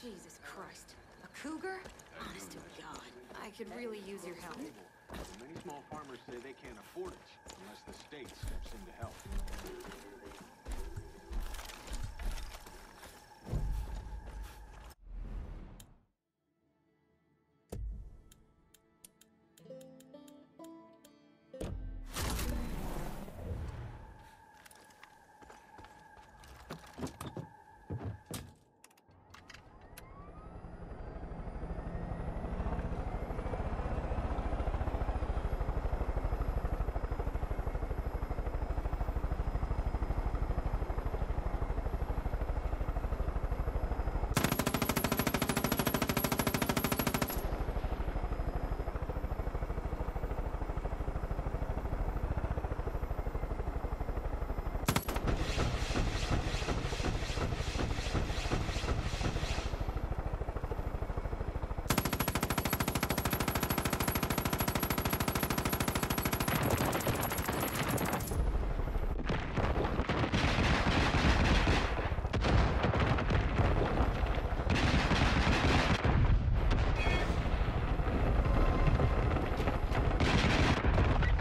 Jesus Christ. A cougar? Honest to God. I could really use your help. Many small farmers say they can't afford it unless the state steps in to help.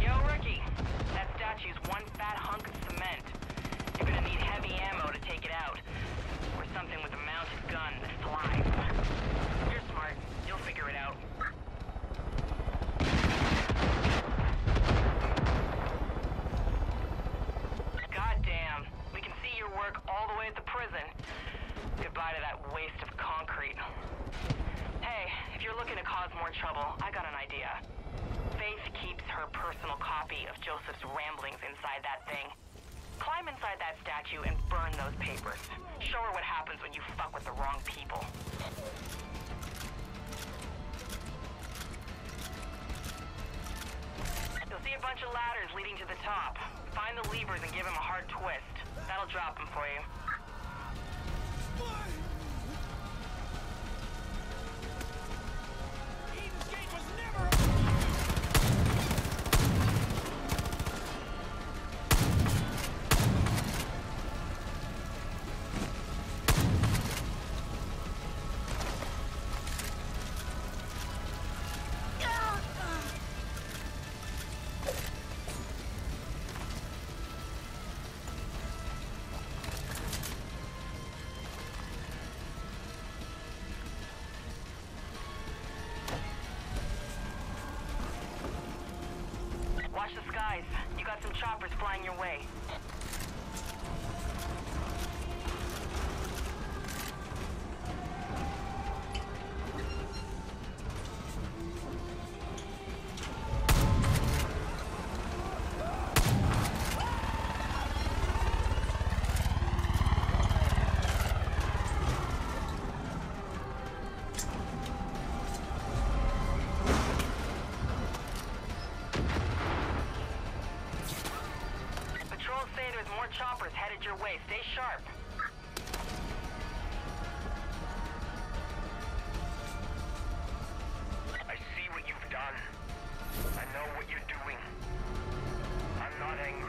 Yo, Rookie. That statue's one fat hunk of cement. You're gonna need heavy ammo to take it out. Or something with a mounted gun that flies. You're smart. You'll figure it out. Goddamn. We can see your work all the way at the prison. Goodbye to that waste of concrete. Hey, if you're looking to cause more trouble, I got an idea. Faith keeps her personal copy of Joseph's ramblings inside that thing. Climb inside that statue and burn those papers. Show her what happens when you fuck with the wrong people. You'll see a bunch of ladders leading to the top. Find the levers and give him a hard twist. That'll drop him for you. Skies. You got some choppers flying your way. There's more choppers headed your way. Stay sharp. I see what you've done. I know what you're doing. I'm not angry,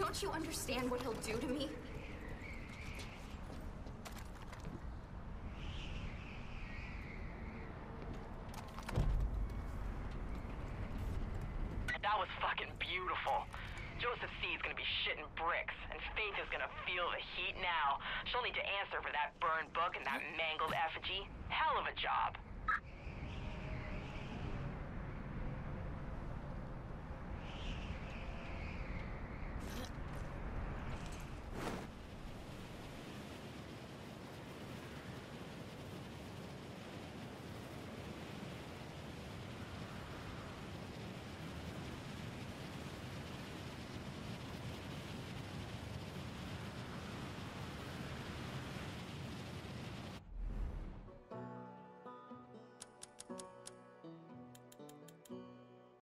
Don't you understand what he'll do to me? That was fucking beautiful. Joseph Seed is gonna be shitting bricks, and Faith is gonna feel the heat now. She'll need to answer for that burned book and that mangled effigy. Hell of a job.